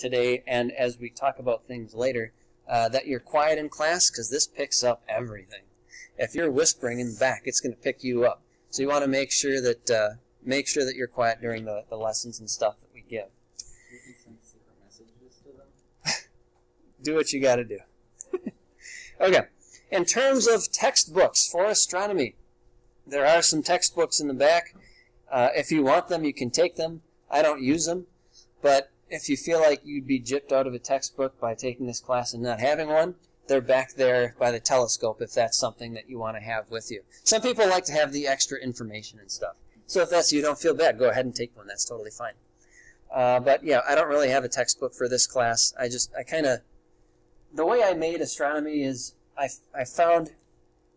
today and as we talk about things later uh, that you're quiet in class because this picks up everything. If you're whispering in the back, it's going to pick you up. So you want to make sure that uh, make sure that you're quiet during the, the lessons and stuff that we give. do what you got to do. okay. In terms of textbooks for astronomy, there are some textbooks in the back. Uh, if you want them, you can take them. I don't use them, but if you feel like you'd be gypped out of a textbook by taking this class and not having one, they're back there by the telescope if that's something that you want to have with you. Some people like to have the extra information and stuff. So if that's you, don't feel bad. Go ahead and take one. That's totally fine. Uh, but yeah, I don't really have a textbook for this class. I just, I kind of, the way I made astronomy is I, I found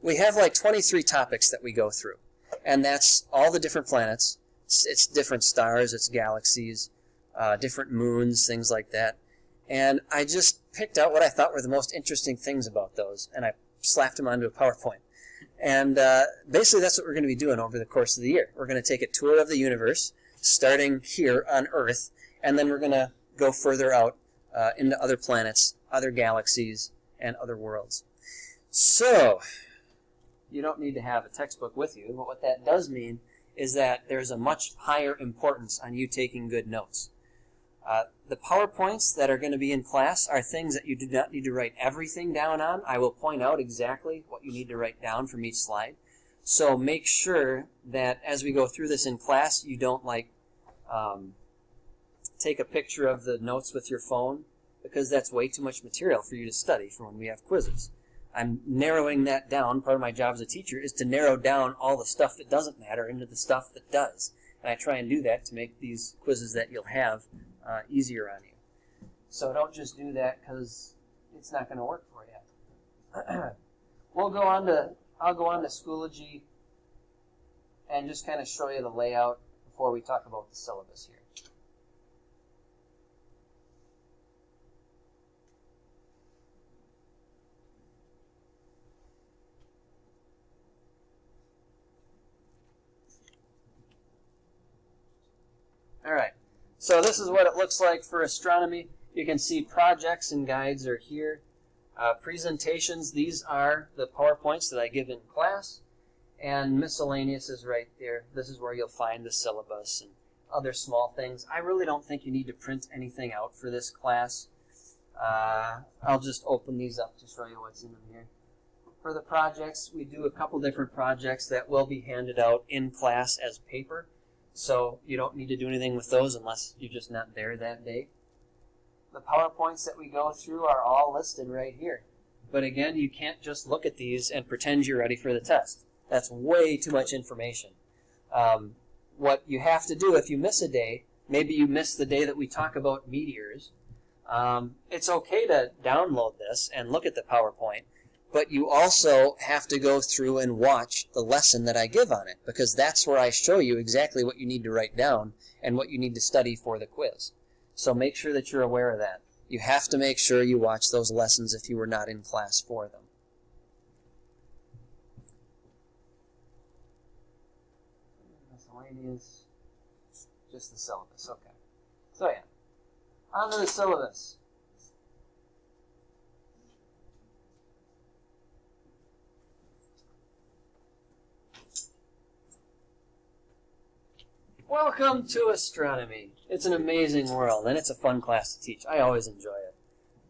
we have like 23 topics that we go through. And that's all the different planets. It's, it's different stars, it's galaxies, uh, different moons, things like that. And I just picked out what I thought were the most interesting things about those, and I slapped them onto a PowerPoint. And uh, basically, that's what we're going to be doing over the course of the year. We're going to take a tour of the universe, starting here on Earth, and then we're going to go further out uh, into other planets, other galaxies, and other worlds. So, you don't need to have a textbook with you, but what that does mean is that there's a much higher importance on you taking good notes. Uh, the PowerPoints that are going to be in class are things that you do not need to write everything down on. I will point out exactly what you need to write down from each slide. So make sure that as we go through this in class, you don't like um, take a picture of the notes with your phone because that's way too much material for you to study for when we have quizzes. I'm narrowing that down. Part of my job as a teacher is to narrow down all the stuff that doesn't matter into the stuff that does. And I try and do that to make these quizzes that you'll have uh, easier on you. So don't just do that because it's not going to work for you. we'll go on to, I'll go on to Schoology and just kind of show you the layout before we talk about the syllabus here. All right. So this is what it looks like for astronomy. You can see projects and guides are here. Uh, presentations, these are the PowerPoints that I give in class. And miscellaneous is right there. This is where you'll find the syllabus and other small things. I really don't think you need to print anything out for this class. Uh, I'll just open these up to show you what's in them here. For the projects, we do a couple different projects that will be handed out in class as paper. So you don't need to do anything with those unless you're just not there that day. The PowerPoints that we go through are all listed right here. But again, you can't just look at these and pretend you're ready for the test. That's way too much information. Um, what you have to do if you miss a day, maybe you miss the day that we talk about meteors, um, it's okay to download this and look at the PowerPoint, but you also have to go through and watch the lesson that I give on it because that's where I show you exactly what you need to write down and what you need to study for the quiz. So make sure that you're aware of that. You have to make sure you watch those lessons if you were not in class for them. Miscellaneous, just the syllabus, okay. So yeah, on to the syllabus. Welcome to astronomy. It's an amazing world, and it's a fun class to teach. I always enjoy it.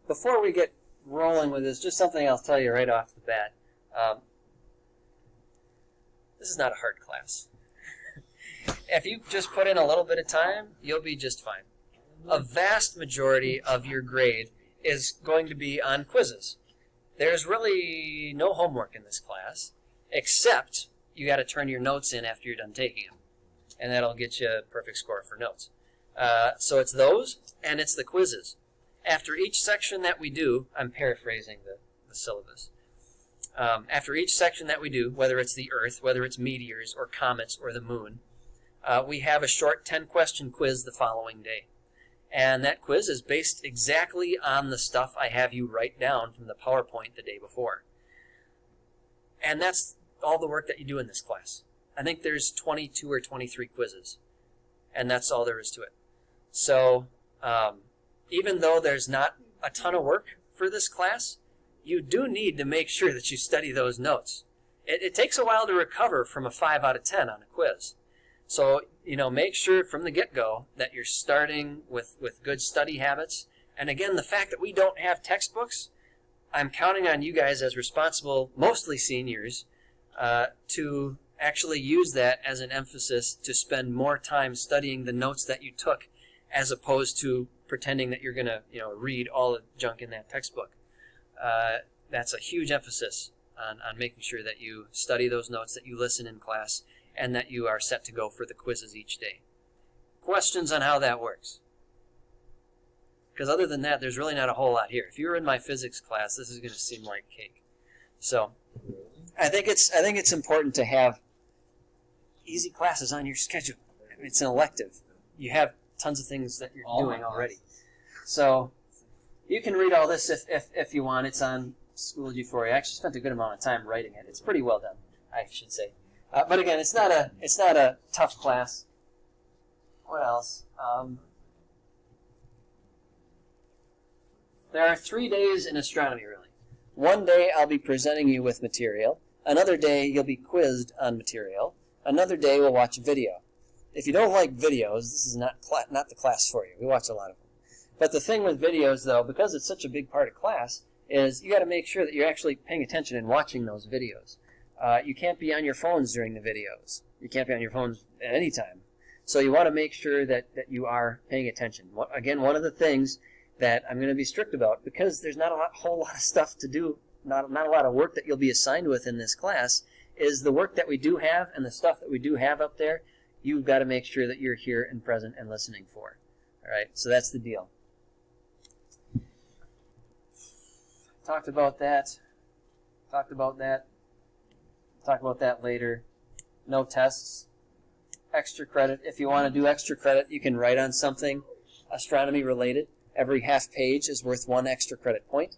Before we get rolling with this, just something I'll tell you right off the bat. Um, this is not a hard class. if you just put in a little bit of time, you'll be just fine. A vast majority of your grade is going to be on quizzes. There's really no homework in this class, except you got to turn your notes in after you're done taking them and that'll get you a perfect score for notes. Uh, so it's those, and it's the quizzes. After each section that we do, I'm paraphrasing the, the syllabus. Um, after each section that we do, whether it's the Earth, whether it's meteors or comets or the moon, uh, we have a short 10-question quiz the following day. And that quiz is based exactly on the stuff I have you write down from the PowerPoint the day before. And that's all the work that you do in this class. I think there's 22 or 23 quizzes, and that's all there is to it. So um, even though there's not a ton of work for this class, you do need to make sure that you study those notes. It, it takes a while to recover from a 5 out of 10 on a quiz. So, you know, make sure from the get-go that you're starting with, with good study habits. And again, the fact that we don't have textbooks, I'm counting on you guys as responsible, mostly seniors, uh, to actually use that as an emphasis to spend more time studying the notes that you took as opposed to pretending that you're going to you know read all the junk in that textbook. Uh, that's a huge emphasis on, on making sure that you study those notes, that you listen in class, and that you are set to go for the quizzes each day. Questions on how that works? Because other than that, there's really not a whole lot here. If you were in my physics class, this is going to seem like cake. So, I think it's I think it's important to have easy classes on your schedule. It's an elective. You have tons of things that you're All doing already. So you can read all this if, if, if you want. It's on Schoology for you. I actually spent a good amount of time writing it. It's pretty well done, I should say. Uh, but again, it's not a it's not a tough class. What else? Um, there are three days in astronomy, really. One day I'll be presenting you with material. Another day you'll be quizzed on material. Another day we'll watch a video. If you don't like videos, this is not not the class for you. We watch a lot of them. But the thing with videos, though, because it's such a big part of class, is you got to make sure that you're actually paying attention and watching those videos. Uh, you can't be on your phones during the videos. You can't be on your phones at any time. So you want to make sure that, that you are paying attention. Again, one of the things that I'm going to be strict about, because there's not a lot, whole lot of stuff to do, not, not a lot of work that you'll be assigned with in this class, is the work that we do have and the stuff that we do have up there, you've got to make sure that you're here and present and listening for. All right, so that's the deal. Talked about that. Talked about that. Talk about that later. No tests. Extra credit. If you want to do extra credit, you can write on something astronomy related. Every half page is worth one extra credit point.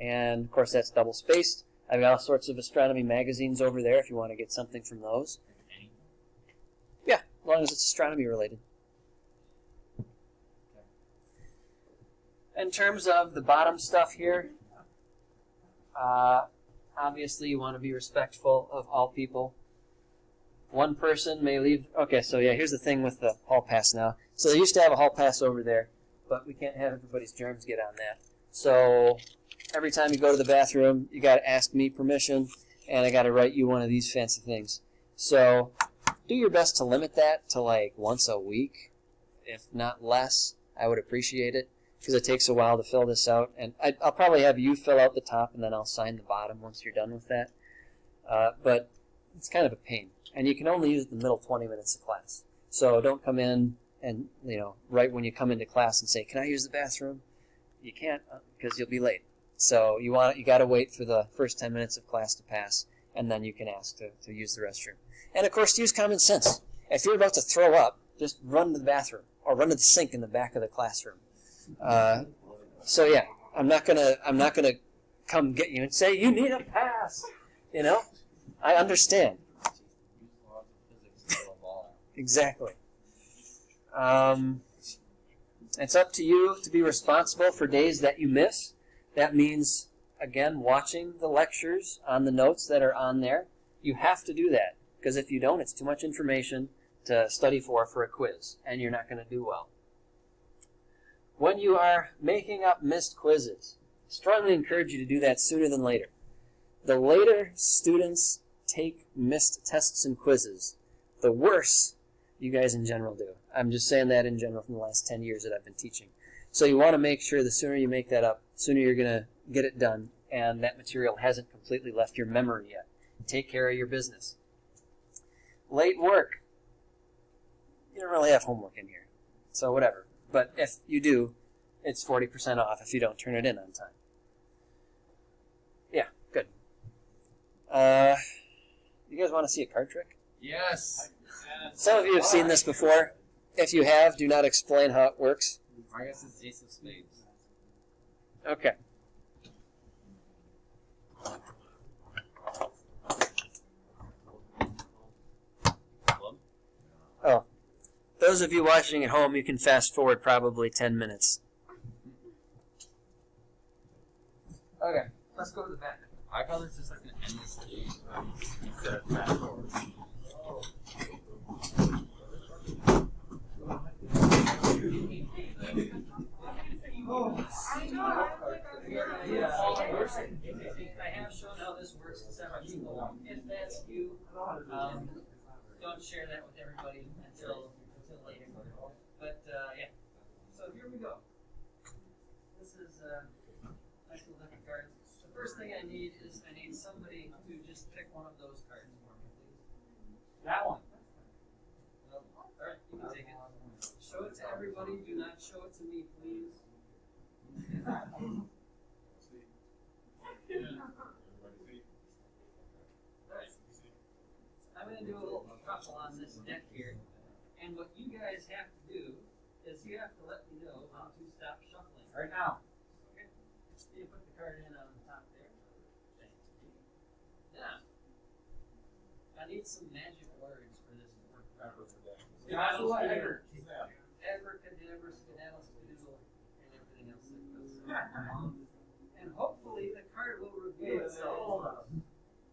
And of course, that's double spaced. I've got all sorts of astronomy magazines over there if you want to get something from those. Yeah, as long as it's astronomy related. In terms of the bottom stuff here, uh, obviously you want to be respectful of all people. One person may leave. Okay, so yeah, here's the thing with the hall pass now. So they used to have a hall pass over there, but we can't have everybody's germs get on that. So every time you go to the bathroom, you got to ask me permission, and I got to write you one of these fancy things. So do your best to limit that to like once a week, if not less. I would appreciate it because it takes a while to fill this out, and I, I'll probably have you fill out the top, and then I'll sign the bottom once you're done with that. Uh, but it's kind of a pain, and you can only use the middle 20 minutes of class. So don't come in and you know right when you come into class and say, "Can I use the bathroom?" You can't because you'll be late. So you want you got to wait for the first 10 minutes of class to pass, and then you can ask to, to use the restroom. And of course, use common sense. If you're about to throw up, just run to the bathroom or run to the sink in the back of the classroom. Uh, so yeah, I'm not gonna I'm not gonna come get you and say you need a pass. You know, I understand exactly. Um, it's up to you to be responsible for days that you miss. That means again watching the lectures on the notes that are on there. You have to do that because if you don't, it's too much information to study for for a quiz, and you're not going to do well. When you are making up missed quizzes, strongly encourage you to do that sooner than later. The later students take missed tests and quizzes, the worse you guys in general do. I'm just saying that in general from the last 10 years that I've been teaching. So you want to make sure the sooner you make that up, sooner you're going to get it done, and that material hasn't completely left your memory yet. Take care of your business. Late work. You don't really have homework in here, so whatever. But if you do, it's 40% off if you don't turn it in on time. Yeah, good. Uh, you guys want to see a card trick? Yes. Some of you have seen this before. If you have, do not explain how it works. I guess it's Ace of Spades. Okay. Oh. Those of you watching at home, you can fast forward probably 10 minutes. Okay, let's go to the back. I call this just like an endless game. I have shown how this works to several people. If that's you, um, don't share that with everybody until until later. But uh, yeah, so here we go. This is uh, nice little deck of cards. The first thing I need is I need somebody to just pick one of those cards for me, please. That one. All right, you can take it. Show it to everybody. Do not show it to me, please. Alright. I'm going to do a little shuffle on this deck here. And what you guys have to do is you have to let me know how to stop shuffling. Right now. Okay? You put the card in on the top there. Now, I need some magic words for this to work that. And hopefully the card will reveal Wait, itself. hold on.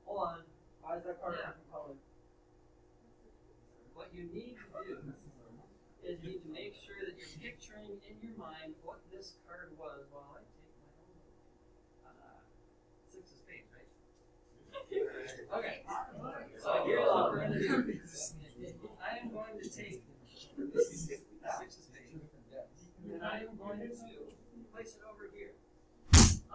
Hold on. Why is that card Yeah. different color? What you need to do is you need to make sure that you're picturing in your mind what this card was while I take my own. Uh, six of spades, right? Okay. So here's what we're going to do. I am going to take this six of spades, and I am going to place it over here,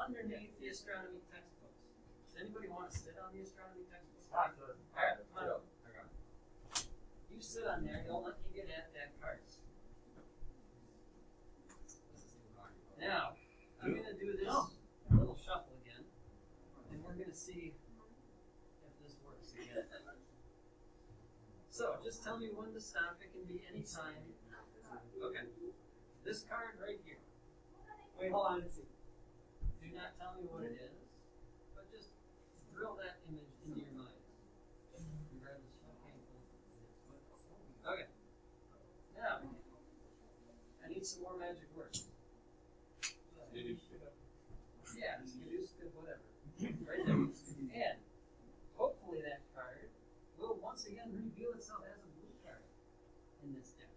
underneath the astronomy textbooks. Does anybody want to sit on the astronomy textbooks? All right, come on. You sit on there, don't let me get at that card. Now, I'm gonna do this little shuffle again, and we're gonna see if this works again. So, just tell me when to stop, it can be any time. Okay. This card right here, Wait, hold on. Let's see. Tell me what it is, but just drill that image into your mind. Painful. Okay. Now, I need some more magic words. Yeah, Skadoosh, good, whatever. Right there. And hopefully that card will once again reveal itself as a blue card in this deck.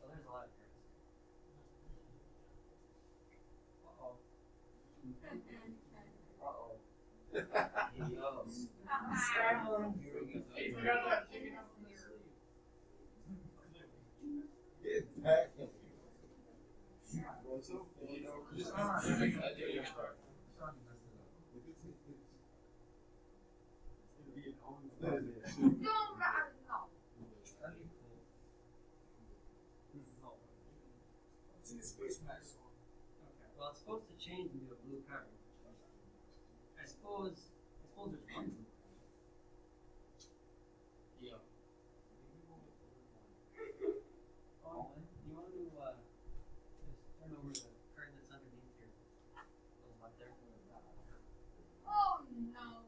So there's a lot of cards. Uh-oh. He forgot that chicken up from the sleeve. That'd be cool. Oh. Okay. Well, it's supposed to change into a blue card. I suppose there's one. Yeah. Oh, you want to uh, just turn over the card that's underneath your little butt there? Oh no.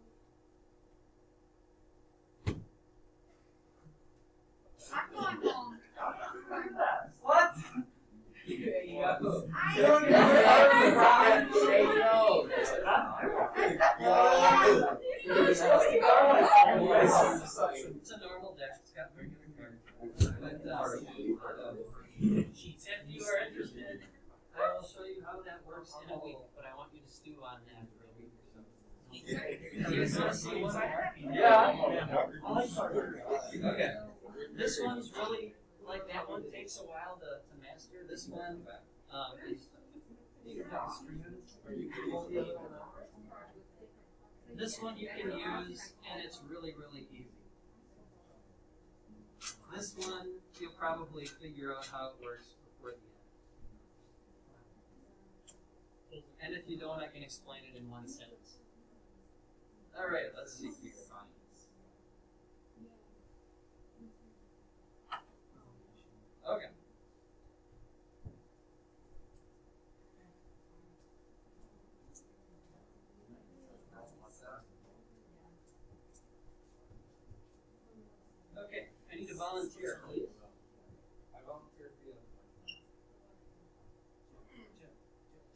I'm going home. What? I Don't get rid of the rock. Say no. It's a normal deck. It's got regular cards. If you are interested, I will show you how that works in a week. But I want you to stew on that for a week or so. Yeah. Okay. This one's really like that one takes a while to, to master. This one, you can you can. This one you can use, and it's really, really easy. This one you'll probably figure out how it works before the end. And if you don't, I can explain it in one sentence. All right, let's see here. Okay. Okay, I need a volunteer, please. I volunteer for you.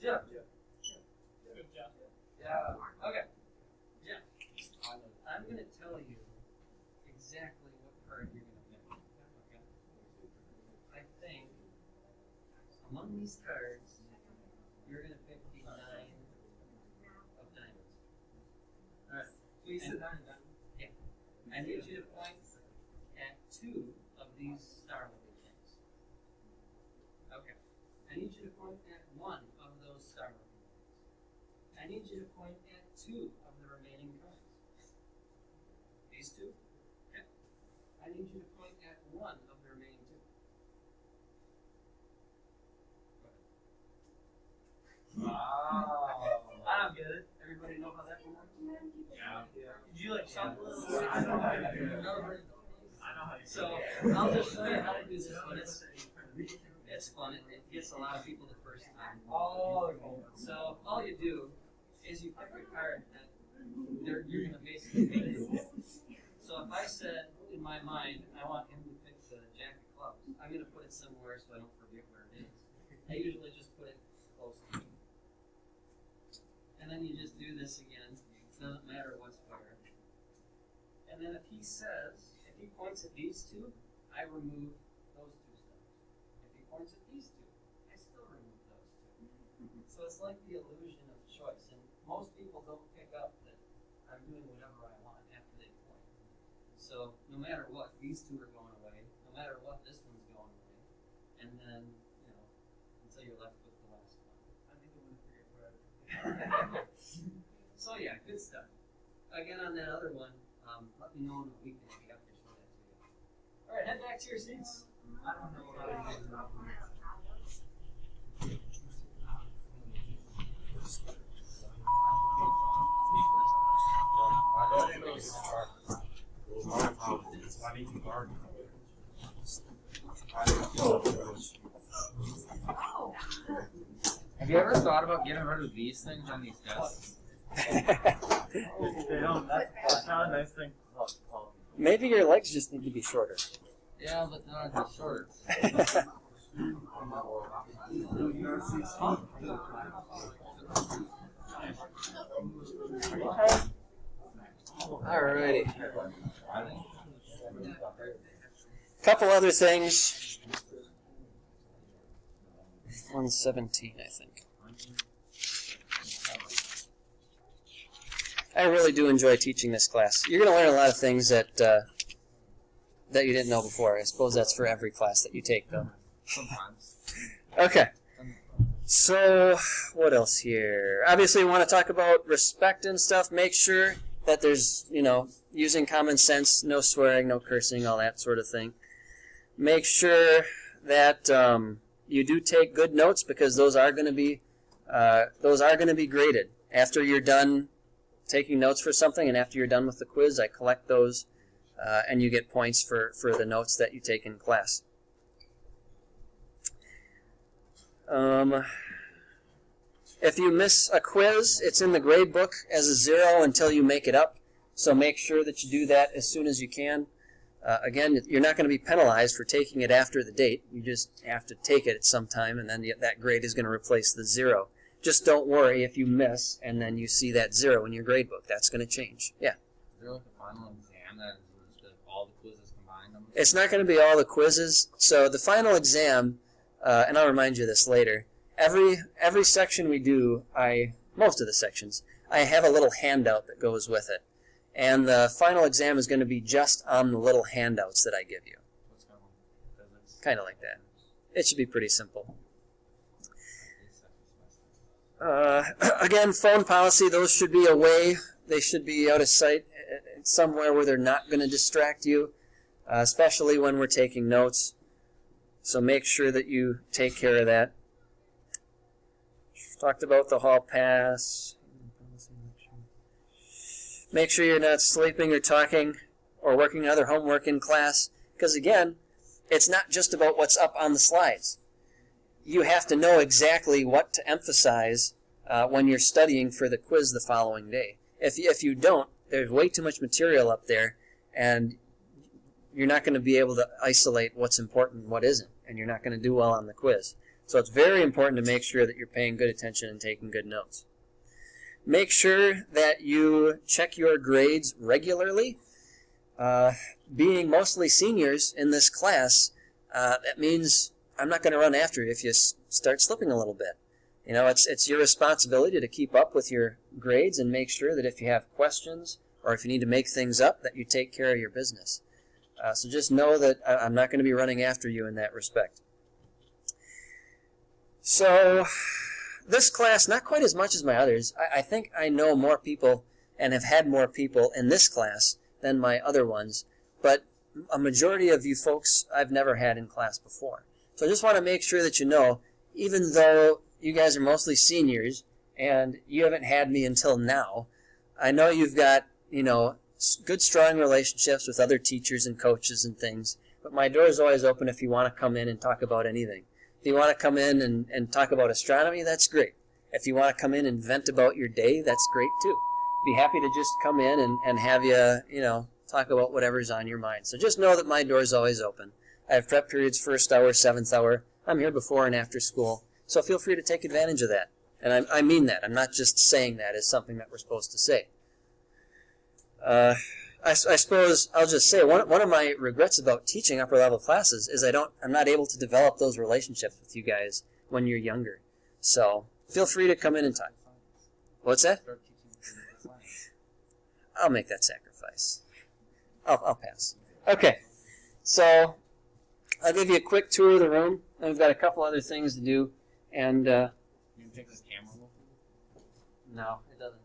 Jeff. Jeff. Yeah. Okay. Jim, I'm going to tell you exactly what card you're going to pick. Okay. I think among these cards, you're going to pick the nine of diamonds. All right. Please sit down. Yeah. I need you to point at two of these star-looking things. Okay. I need you to point at one of those star-looking things. I need you to point at two of the remaining cards. These two? Okay. I need you to point at one of the remaining two. Wow. I don't get it. Everybody know how that works? Yeah. Like? I know how to do it. To So. I'll just show you how to do this one. It's, it's fun. It, it gets a lot of people the first time. Oh, So all you do is you pick a card that you're gonna basically pick. So if I said in my mind I want him to pick the jack of clubs, I'm gonna put it somewhere so I don't forget where it is. I usually just put it close to me. And then you just do this again. It doesn't matter what's. And then if he says, if he points at these two, I remove those two stars. If he points at these two, I still remove those two. Mm-hmm. So it's like the illusion of choice, and most people don't pick up that I'm doing whatever I want after they point. So no matter what, these two are going away. No matter what, this one's going away. And then, you know, until you're left with the last one. I think I'm gonna forget where I so yeah, good stuff. Again, on that other one, let me know in a week and I'll be happy to show that to you. All right, head back to your seats. I don't know how to do. Have you ever thought about getting rid of these things on these desks? They don't, that's, that's not a nice thing. Maybe your legs just need to be shorter. Yeah, but they're not that short. Alrighty. Couple other things. 117, I think. I really do enjoy teaching this class. You're going to learn a lot of things that uh, that you didn't know before. I suppose that's for every class that you take, though. Sometimes. Okay. So, what else here? Obviously, we want to talk about respect and stuff. Make sure that there's, you know, using common sense, no swearing, no cursing, all that sort of thing. Make sure that um, you do take good notes because those are going to be uh, those are going to be graded after you're done taking notes for something, and after you're done with the quiz, I collect those, uh, and you get points for for the notes that you take in class. Um, if you miss a quiz, it's in the grade book as a zero until you make it up. So make sure that you do that as soon as you can. Uh, again, you're not going to be penalized for taking it after the date. You just have to take it at some time, and then that grade is going to replace the zero. Just don't worry if you miss and then you see that zero in your grade book. That's going to change. Yeah. Is there like a final exam that is the, all the quizzes combined? It's not going to be all the quizzes. So the final exam, uh, and I'll remind you of this later. Every every section we do, I most of the sections, I have a little handout that goes with it, and the final exam is going to be just on the little handouts that I give you, What's going on? Physics? kind of like that. It should be pretty simple. Uh, again, phone policy; those should be away. They should be out of sight, uh, somewhere where they're not going to distract you, uh, especially when we're taking notes. So make sure that you take care of that. Talked about the hall pass. Make sure you're not sleeping or talking or working other homework in class, because again, it's not just about what's up on the slides. You have to know exactly what to emphasize uh, when you're studying for the quiz the following day. If if you don't, there's way too much material up there, and you're not going to be able to isolate what's important and what isn't, and you're not going to do well on the quiz. So it's very important to make sure that you're paying good attention and taking good notes. make sure that you check your grades regularly. Uh, being mostly seniors in this class, uh, that means I'm not going to run after you if you start slipping a little bit. You know, it's it's your responsibility to keep up with your grades and make sure that if you have questions or if you need to make things up, that you take care of your business. Uh, so just know that I'm not going to be running after you in that respect. So, this class, not quite as much as my others. I, I think I know more people and have had more people in this class than my other ones, but a majority of you folks I've never had in class before. So I just want to make sure that you know, even though you guys are mostly seniors and you haven't had me until now, I know you've got, you know, good strong relationships with other teachers and coaches and things, but my door is always open if you want to come in and talk about anything. If you want to come in and, and talk about astronomy, that's great. If you want to come in and vent about your day, that's great too. Be happy to just come in and, and have you, you know, talk about whatever's on your mind. So just know that my door is always open. I have prep periods first hour, seventh hour. I'm here before and after school. So feel free to take advantage of that. And I, I mean that. I'm not just saying that as something that we're supposed to say. Uh, I, I suppose I'll just say one, one of my regrets about teaching upper level classes is I don't I'm not able to develop those relationships with you guys when you're younger. So feel free to come in and talk. What's that? Start teaching them the class. I'll make that sacrifice. I'll, I'll pass. Okay, so I'll give you a quick tour of the room. And we've got a couple other things to do, and uh, You can take this camera no, it doesn't.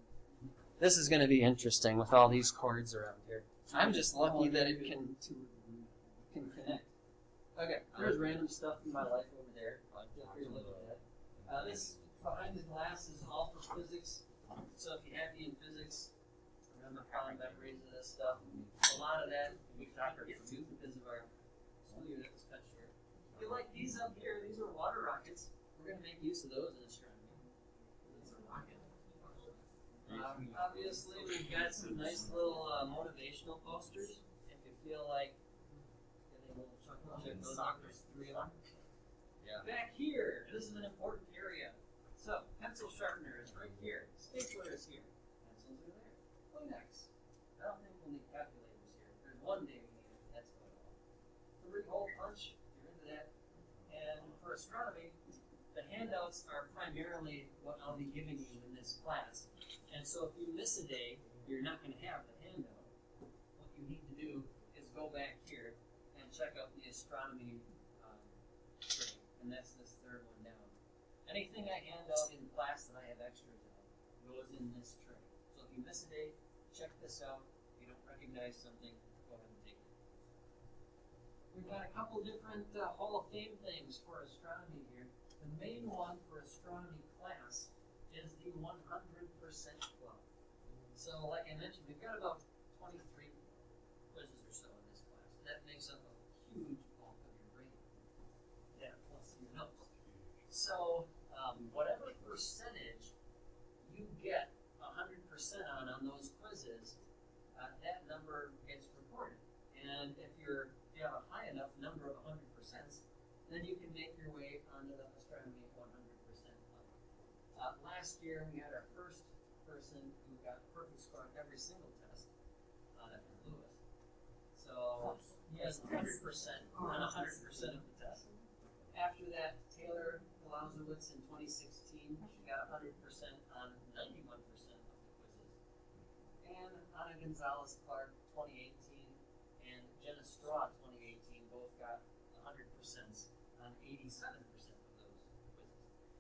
This is going to be interesting with all these cords around here. I'm just lucky that it can can connect. Okay, there's random stuff in my life over there. Feel free to look at that. Uh, this behind the glass is all for physics. So if you have me in physics, remember fond memories of this stuff. A lot of that we not get to because of our school year that was cut short. If you like these up here, these are water rockets. We're going to make use of those in astronomy. It's a rocket. Um, obviously, we've got some nice little uh, motivational posters. If you feel like getting a little chuckle, check those out. There's three of them. Yeah. Back here, this is an important area. So, pencil sharpener is right here. Stapler is here. Pencils are there. Kleenex. I don't think we'll need calculators here. There's one day we need it. That's about all. Three hole punch. You're into that. And astronomy, the handouts are primarily what I'll be giving you in this class. And so if you miss a day, you're not going to have the handout. What you need to do is go back here and check out the astronomy um, and that's this third one down. Anything I hand out in class that I have extras of goes in this tray. So if you miss a day, check this out. If you don't recognize something, go ahead and take it. We've got a couple different uh, Hall of Fame things for astronomy here. The main one for astronomy class is the 100% club. So, like I mentioned, we've got about 23 quizzes or so in this class. That makes up a huge bulk of your grade. Yeah, plus your notes. So, um, whatever percentage you get 100% on on those quizzes, uh, that number gets reported. And if you're if you have a high enough number of 100%, then you can make your way onto the astronomy 100% level. Uh, last year, we had our first person who got a perfect score on every single test. Uh, that was Lewis. So he has 100% on 100% of the tests. After that, Taylor Glausewitz in 2016, she got 100% on 91% of the quizzes. And Ana Gonzalez Clark 2018 and Jenna Straw 2018 both got 100% on 87% of those quizzes.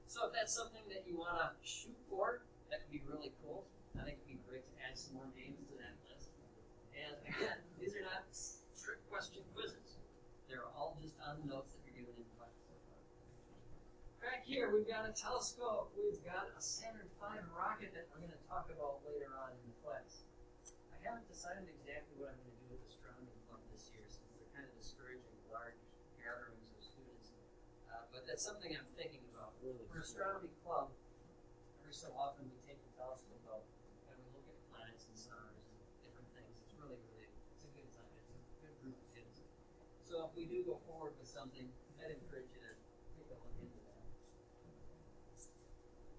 So if that's something that you want to shoot for, that would be really cool. I think it'd be great to add some more names to that list. And again, these are not trick question quizzes. They're all just on the notes that you're given in class. Back here, we've got a telescope. We've got a Saturn V rocket that we're going to talk about later on in the class. I haven't decided exactly what I'm going to do with the Astronomy Club this year since they're kind of discouraging large gatherings of students. Uh, but that's something I'm thinking about. For Astronomy Club, every so often we take the telescope out and we look at planets and stars and different things. It's really, really, it's a good time. It's a good group of kids. So if we do go forward with something, I'd encourage you to take a look into that.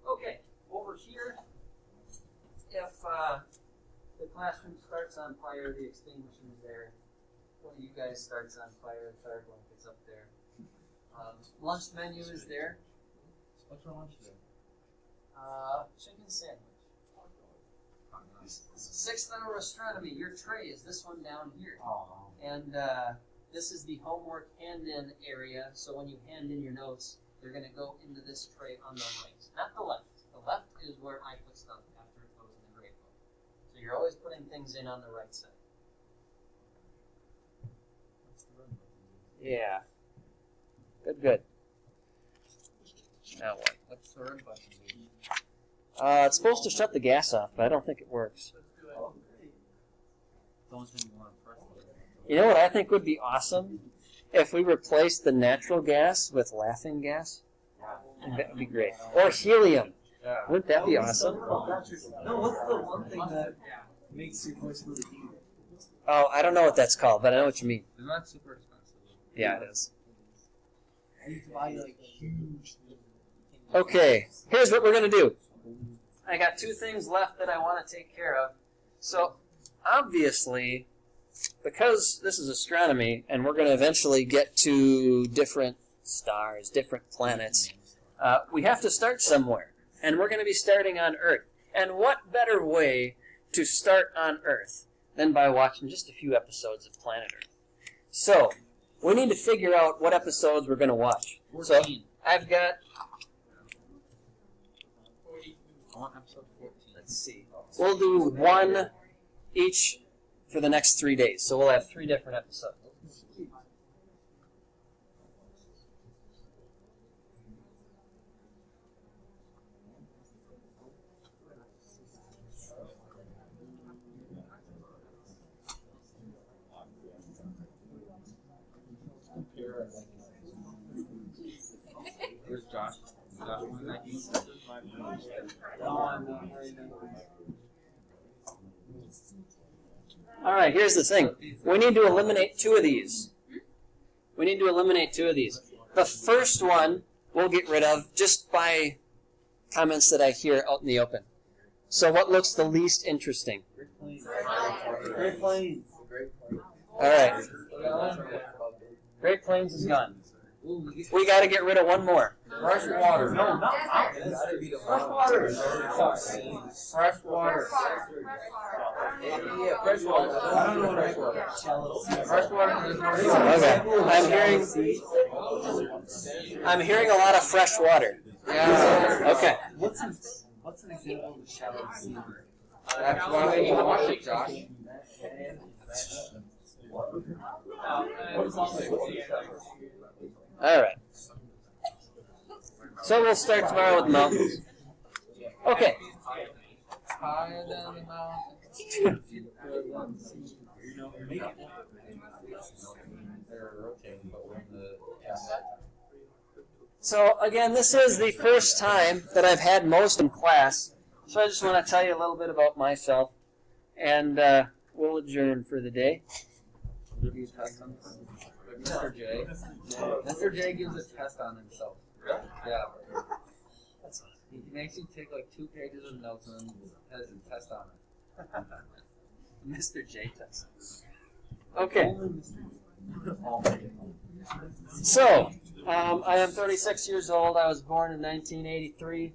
Okay, over here, if uh, the classroom starts on fire, the extinguisher's there. One of you guys starts on fire, the fire blanket's up there. Um, lunch menu is there. What's for lunch today? Uh, chicken sandwich. Sixth hour astronomy. Your tray is this one down here. Oh. And uh, this is the homework hand-in area. So when you hand in your notes, they're going to go into this tray on the right, not the left. The left is where I put stuff after it goes in the grade book. So you're always putting things in on the right side. Yeah. Good, good. Now what? What's the red button do? Uh, it's supposed to shut the gas off, but I don't think it works. You want to press it. You know what I think would be awesome? If we replaced the natural gas with laughing gas. That would be great. Or helium. Wouldn't that be awesome? No, what's the one thing that makes your voice really deep? Oh, I don't know what that's called, but I know what you mean. Isn't super expensive? Yeah, it is. Okay, here's what we're going to do. I got two things left that I want to take care of. So, obviously, because this is astronomy, and we're going to eventually get to different stars, different planets, uh, we have to start somewhere. And we're going to be starting on Earth. And what better way to start on Earth than by watching just a few episodes of Planet Earth? So, we need to figure out what episodes we're going to watch. So, I've got episode 14. Let's see. We'll do one each for the next three days. So we'll have three different episodes. Where's Josh? Josh on that you? All right, here's the thing. We need to eliminate two of these. We need to eliminate two of these. The first one we'll get rid of just by comments that I hear out in the open. So what looks the least interesting? Great Plains. All right. Great Plains is gone. We got to get rid of one more. Fresh water. No, not mountains. Fresh water. Fresh water. Yeah, fresh water. I don't know what fresh water. Fresh water. Okay. I'm hearing. I'm hearing a lot of fresh water. Yeah. Okay. What's an, what's an example of a shallow sea? That's why we watch it, Josh. All right. So we'll start tomorrow with mountains. Okay. So again, this is the first time that I've had most in class. So I just want to tell you a little bit about myself, and uh, we'll adjourn for the day. Give you a test on this? Mr. J. Gives a test on himself. Yeah. He makes you take like two pages of notes and then has a test on it. Mr. J test. Okay. So, um, I am 36 years old. I was born in 1983.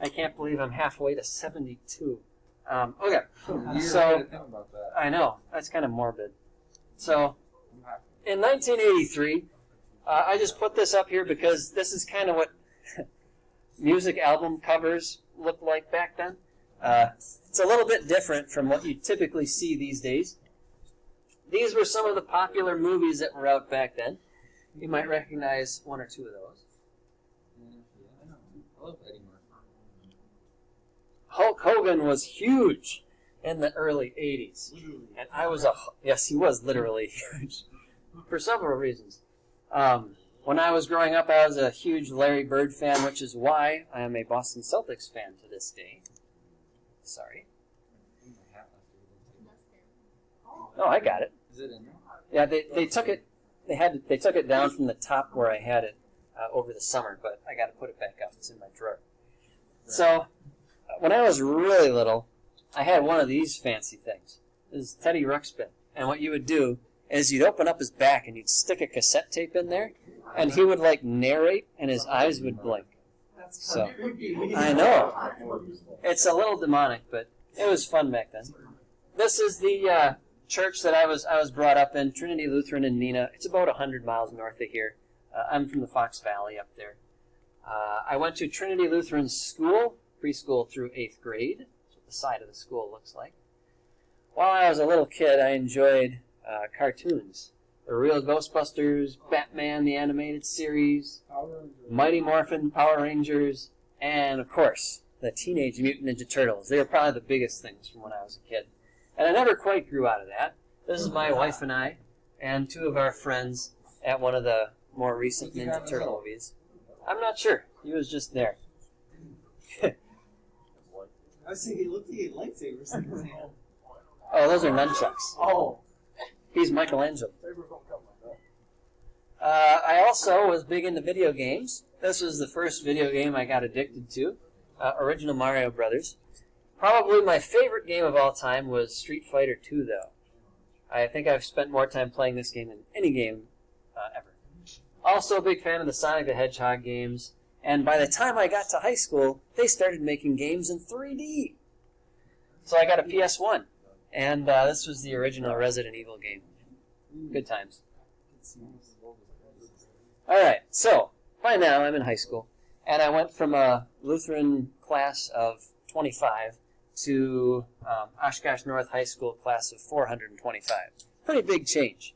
I can't believe I'm halfway to 72. Um, okay. So- right to think about that. I know. That's kind of morbid. So, in 1983, uh, I just put this up here because this is kind of what music album covers looked like back then. Uh, it's a little bit different from what you typically see these days. These were some of the popular movies that were out back then. You might recognize one or two of those. Hulk Hogan was huge in the early 80s. And I was a, yes, he was literally huge for several reasons. Um, when I was growing up, I was a huge Larry Bird fan, which is why I am a Boston Celtics fan to this day. Sorry. My hat left here. No, I got it. Is it in there? Yeah, they, they took it. They had they took it down from the top where I had it uh, over the summer, but I got to put it back up. It's in my drawer. So, uh, when I was really little, I had one of these fancy things. This is Teddy Ruxpin. And what you would do is you'd open up his back and you'd stick a cassette tape in there, and he would like narrate, and his eyes would blink. So I know it's a little demonic, but it was fun back then. This is the uh, church that I was I was brought up in, Trinity Lutheran in Neenah. It's about hundred miles north of here. Uh, I'm from the Fox Valley up there. Uh, I went to Trinity Lutheran School, preschool through eighth grade. That's what the side of the school looks like. While I was a little kid, I enjoyed uh, cartoons. The Real Ghostbusters, Batman the Animated Series, Mighty Morphin Power Rangers, and of course, the Teenage Mutant Ninja Turtles. They were probably the biggest things from when I was a kid. And I never quite grew out of that. This is my wife and I, and two of our friends at one of the more recent Ninja Turtle movies. I'm not sure. He was just there. I was thinking, look, he had lightsabers in his hand. Oh, those are nunchucks. Oh. He's Michelangelo. Uh, I also was big into video games. This was the first video game I got addicted to. Uh, original Mario Brothers. Probably my favorite game of all time was Street Fighter II, though. I think I've spent more time playing this game than any game uh, ever. Also, a big fan of the Sonic the Hedgehog games. And by the time I got to high school, they started making games in 3D. So I got a PS1. And uh, this was the original Resident Evil game. Good times. All right, so by now I'm in high school, and I went from a Lutheran class of 25 to um, Oshkosh North High School class of 425. Pretty big change.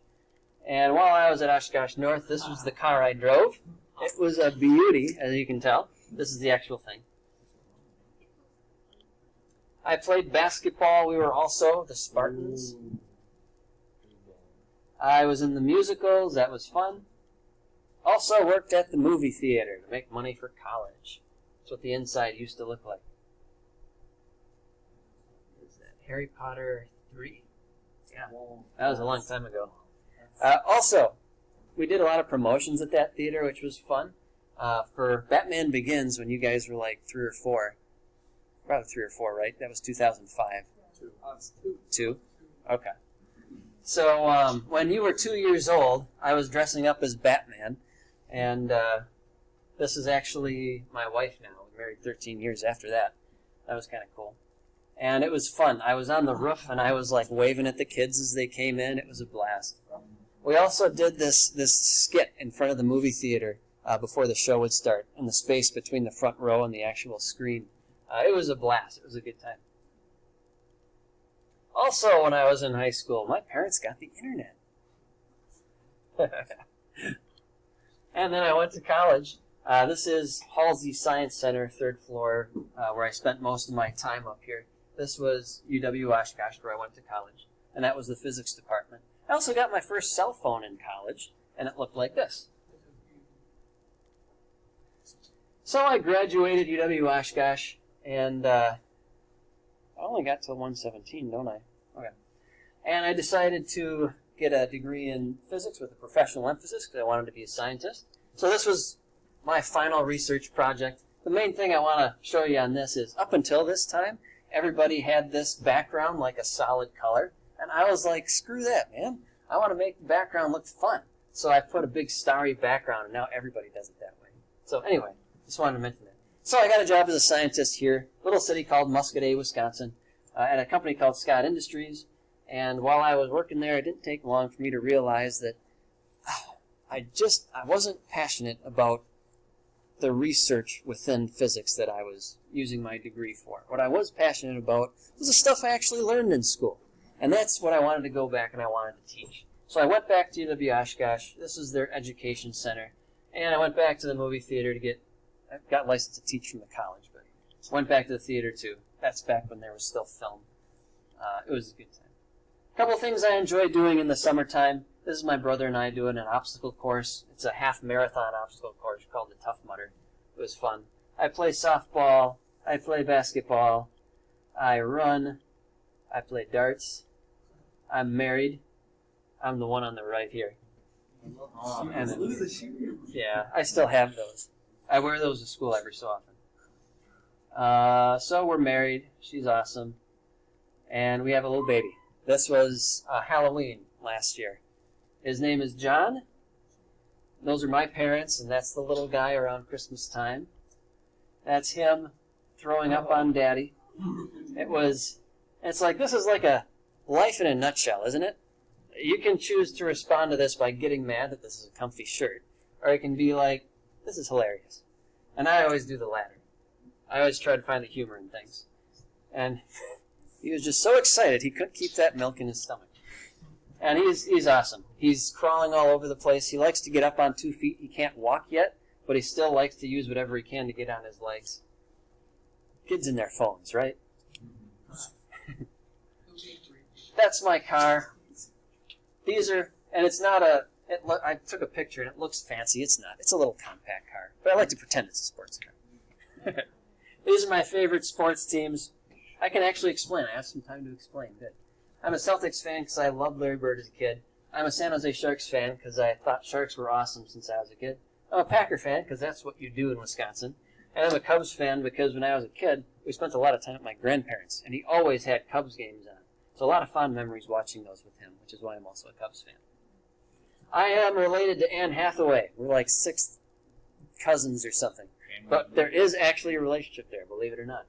And while I was at Oshkosh North, this was the car I drove. It was a beauty, as you can tell. This is the actual thing. I played basketball. We were also the Spartans. I was in the musicals. That was fun. Also worked at the movie theater to make money for college. That's what the inside used to look like. Is that Harry Potter 3? Yeah, that was a long time ago. Uh, also, we did a lot of promotions at that theater, which was fun. Uh, for Batman Begins, when you guys were like three or four, probably three or four, right? That was 2005. Two. Okay. So um, when you were two years old, I was dressing up as Batman, and uh, this is actually my wife now. We married 13 years after that. That was kind of cool. And it was fun. I was on the roof and I was like waving at the kids as they came in. It was a blast. We also did this this skit in front of the movie theater uh, before the show would start, in the space between the front row and the actual screen. Uh, it was a blast. It was a good time. Also, when I was in high school, my parents got the internet. and then I went to college. Uh, this is Halsey Science Center, third floor, uh, where I spent most of my time up here. This was UW Oshkosh, where I went to college, and that was the physics department. I also got my first cell phone in college, and it looked like this. So I graduated UW Oshkosh, and uh, I only got to 117, don't I? Okay. And I decided to get a degree in physics with a professional emphasis because I wanted to be a scientist. So this was my final research project. The main thing I want to show you on this is up until this time, everybody had this background like a solid color. And I was like, screw that, man. I want to make the background look fun. So I put a big starry background, and now everybody does it that way. So anyway, just wanted to mention that. So I got a job as a scientist here, little city called Muscoda, Wisconsin, uh, at a company called Scott Industries. And while I was working there, it didn't take long for me to realize that ah, I just I wasn't passionate about the research within physics that I was using my degree for. What I was passionate about was the stuff I actually learned in school. And that's what I wanted to go back and I wanted to teach. So I went back to UW Oshkosh. This is their education center. And I went back to the movie theater to get, I got licensed to teach from the college, but went back to the theater too. That's back when there was still film. Uh, it was a good time. A couple things I enjoy doing in the summertime. This is my brother and I doing an obstacle course. It's a half marathon obstacle course called the Tough Mudder. It was fun. I play softball. I play basketball. I run. I play darts. I'm married. I'm the one on the right here. And then- Lose the yeah, I still have those. I wear those to school every so often. Uh, so we're married. She's awesome. and we have a little baby. This was uh, Halloween last year. His name is John. Those are my parents, and that's the little guy around Christmas time. That's him throwing up on Daddy. It was. It's like this is like a life in a nutshell, isn't it? You can choose to respond to this by getting mad that this is a comfy shirt, or it can be like, this is hilarious. And I always do the latter. I always try to find the humor in things. And he was just so excited he couldn't keep that milk in his stomach. And he's he's awesome. He's crawling all over the place. He likes to get up on two feet. He can't walk yet, but he still likes to use whatever he can to get on his legs. Kids in their phones, right? That's my car. These are, and it's not a. It lo- I took a picture and it looks fancy. It's not. It's a little compact car, but I like to pretend it's a sports car. These are my favorite sports teams. I can actually explain. I have some time to explain. Good. I'm a Celtics fan because I loved Larry Bird as a kid. I'm a San Jose Sharks fan because I thought Sharks were awesome since I was a kid. I'm a Packer fan because that's what you do in Wisconsin. And I'm a Cubs fan because when I was a kid, we spent a lot of time at my grandparents, and he always had Cubs games on. So a lot of fond memories watching those with him, which is why I'm also a Cubs fan. I am related to Anne Hathaway. We're like sixth cousins or something. But there is actually a relationship there, believe it or not.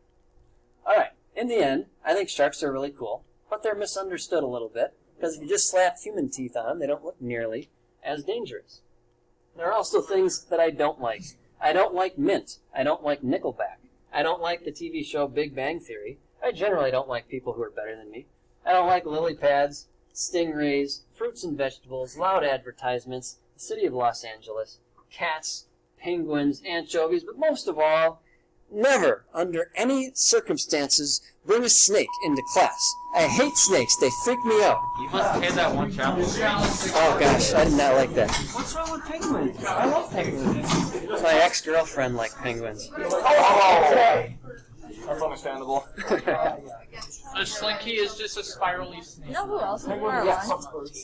All right. In the end, I think sharks are really cool, but they're misunderstood a little bit because if you just slap human teeth on them, they don't look nearly as dangerous. There are also things that I don't like. I don't like mint. I don't like Nickelback. I don't like the TV show Big Bang Theory. I generally don't like people who are better than me. I don't like lily pads, stingrays, fruits and vegetables, loud advertisements, the city of Los Angeles, cats, penguins, anchovies, but most of all, never, under any circumstances, bring a snake into class. I hate snakes. They freak me out. You must pay that one chapel. Oh gosh, I did not like that. What's wrong with penguins? I love penguins. My ex-girlfriend liked penguins. Oh! That's understandable. A slinky is just a spirally snake. You know who else is more alive?